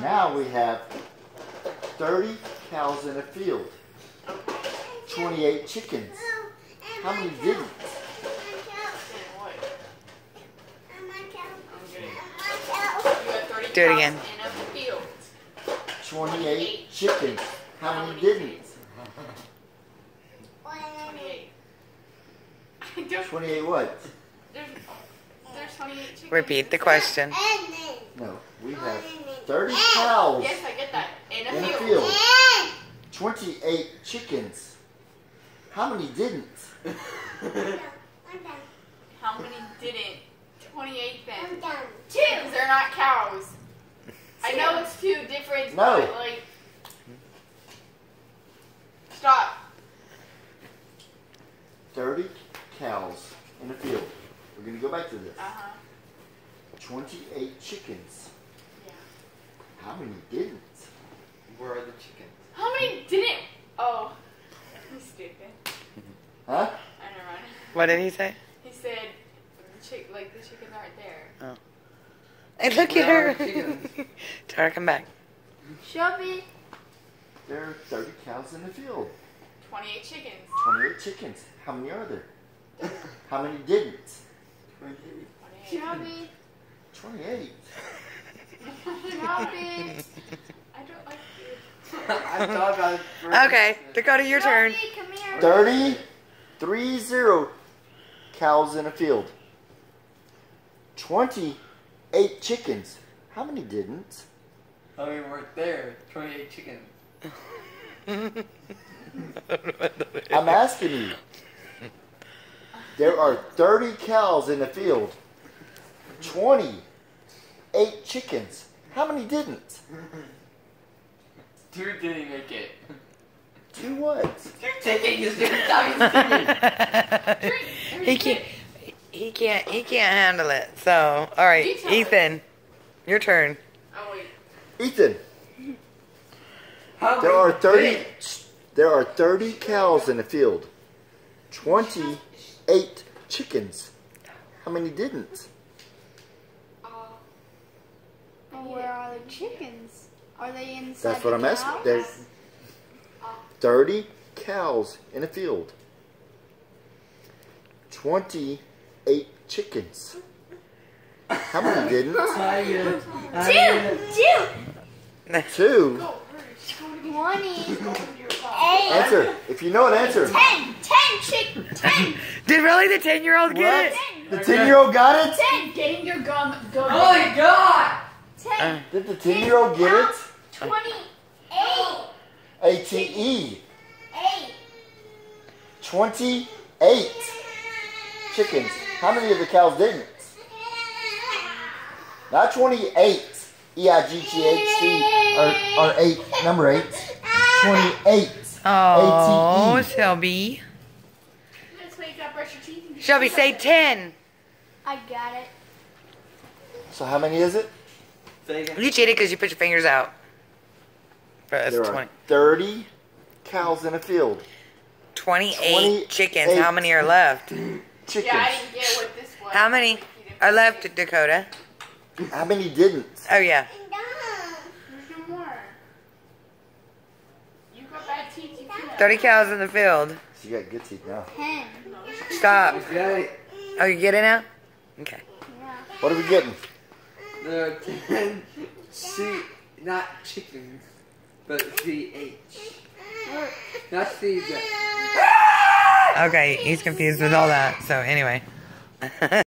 Now we have 30 cows in a field, 28 chickens. How many didn't? And what? I'm getting. You have 30 Do it again. In a field. 28 chickens. How many didn't? 28. I don't. 28 what? There's, there's 28 chickens. Repeat the question. No, we have 30 cows Yes, I get that. In a in a field. field, 28 chickens. How many didn't? How many didn't? 28 then. Two. Because they're not cows. I know it's two different, No. but like. Stop. 30 cows in a field. We're going to go back to this. Uh huh. 28 chickens. Yeah. How many didn't? Where are the chickens? How many didn't? Oh. I'm stupid. Huh? I never mind. What did he say? He said, the chick, like the chickens aren't there. Oh. Hey, look at Where are her. the chickens? Tell her to come back. Shelby. There are 30 cows in the field. 28 chickens. 28 chickens. How many are there? How many didn't? 28. Shelby. 28. Shelby. I don't like you. I thought about it Okay, Dakota, your turn. Shelby, come here. 30, 3 0 cows in a field. 28 chickens. How many didn't? How many weren't there? 28 chickens. I'm asking you. There are 30 cows in the field. 28 chickens. How many didn't? Two didn't make it. Two what? Two chickens. Two chickens. he can't. He can't. He can't handle it. So, all right, You tell. Ethan, your turn. Oh, wait. Ethan, How there are 30 there are 30 cows in the field. 28 chickens. How many didn't? Uh, where are the chickens? Are they inside That's what the I'm asking. There's 30 cows in a field. 28 chickens. How many didn't? Two. Two. Two. Two. Twenty. Go to your car. Eight. Answer. If you know an answer. Ten. Ten. Ten. Did really the ten-year-old get What? The 10 year old got it? Ten. Getting your gum. Go. Oh my god! Ten. Uh, did the 10 year old get it? Twenty-eight. A T E. Eight. 28 chickens. How many of the cows didn't? Not 28. E I G T H T or, or 8, number 8. 28. it? Oh, A T E. Shelby. That's why you gotta brush your teeth. and- Shelby, say ten. I got it. So how many is it? Say. You cheated because you put your fingers out. But it's There are 20. 30 cows in a field. 28 chickens. 28. How many are left? Chickens. Yeah, I didn't get what this was. How many are left, Dakota? How many didn't? Oh, yeah. There's no more. You got bad teeth. You can't. 30 cows in the field. She got good teeth now. Ten. Stop. Okay. Oh, you get it now? Okay. Yeah. What are we getting? The 10 C, not chickens, but C-H. Not C, but Okay, he's confused with all that. So, anyway.